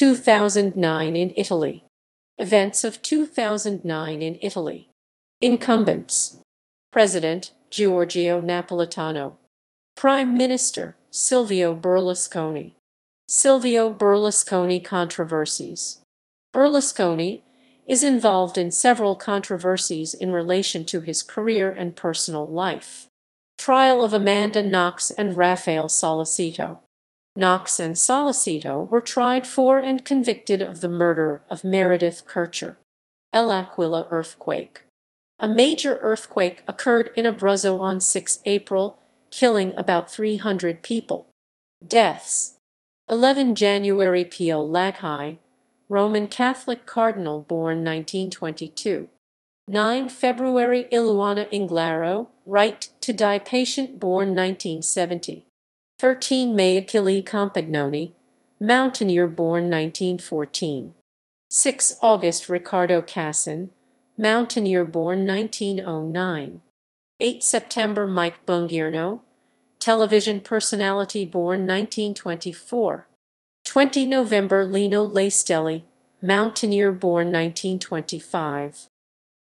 2009 in Italy. Events of 2009 in Italy. Incumbents. President Giorgio Napolitano. Prime Minister Silvio Berlusconi. Silvio Berlusconi controversies. Berlusconi is involved in several controversies in relation to his career and personal life. Trial of Amanda Knox and Raffaele Sollecito. Knox and Sollecito were tried for and convicted of the murder of Meredith Kercher. L'Aquila earthquake. A major earthquake occurred in Abruzzo on 6 April, killing about 300 people. Deaths. 11 January Pio Laghi, Roman Catholic cardinal born 1922. 9 February Eluana Englaro, right to die patient born 1970. 13 May Achille Compagnoni, mountaineer born 1914. 6 August Riccardo Cassin, mountaineer born 1909. 8 September Mike Bongiorno, television personality born 1924. 20 November Lino Lacedelli, mountaineer born 1925.